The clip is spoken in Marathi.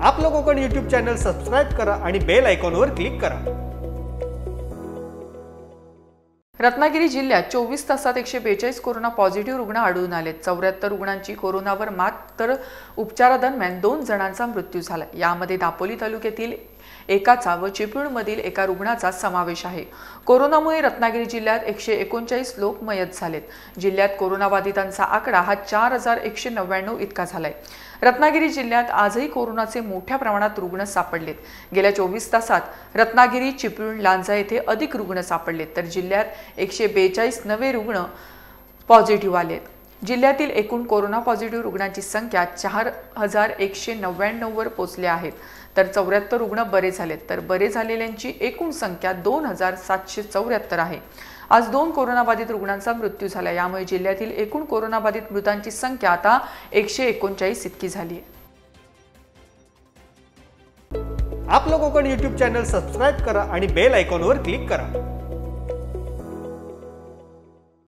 आपलं कोकण यूट्यूब चॅनल सबस्क्राईब करा आणि बेल आयकॉनवर क्लिक करा. रत्नागिरी जिल्ह्यात चोवीस तासात एकशे बेचाळीस कोरोना पॉझिटिव्ह रुग्ण आढळून आले. चौऱ्याहत्तर रुग्णांची कोरोनावर मात तर उपचारादरम्यान दोन जणांचा मृत्यू झाला. यामध्ये दापोली तालुक्यातील एकाचा व चिपळूणमधील एका रुग्णाचा समावेश आहे. कोरोनामुळे रत्नागिरी जिल्ह्यात एकशे एकोणचाळीस लोक मयत झालेत. जिल्ह्यात कोरोनाबाधितांचा आकडा हा चार हजार एकशे नव्याण्णव इतका झालाय. रत्नागिरी जिल्ह्यात आजही कोरोनाचे मोठ्या प्रमाणात रुग्ण सापडलेत. गेल्या चोवीस तासात रत्नागिरी चिपळूण लांजा येथे अधिक रुग्ण सापडलेत. तर जिल्ह्यात एकशे बेचाळीस नवे रुग्ण पॉझिटिव्ह आलेत. जिल्ह्यातील एकूण कोरोना पॉझिटिव्ह रुग्णांची संख्या चार हजार एकशे नव्याण्णववर पोचले आहेत. तर चौऱ्याहत्तर रुग्ण बरे झालेत. तर बरे झालेल्यांची एकूण संख्या दोन हजार सातशे चौऱ्याहत्तर आहे. आज दोन कोरोनाबाधित रुग्णांचा मृत्यू झाला. यामुळे जिल्ह्यातील एकूण कोरोनाबाधित मृतांची संख्या आता एकशे एकोणचाळीस इतकी झाली आहे. आपलं कोकण यूट्यूब चॅनल सबस्क्राईब करा आणि बेल आयकॉनवर क्लिक करा.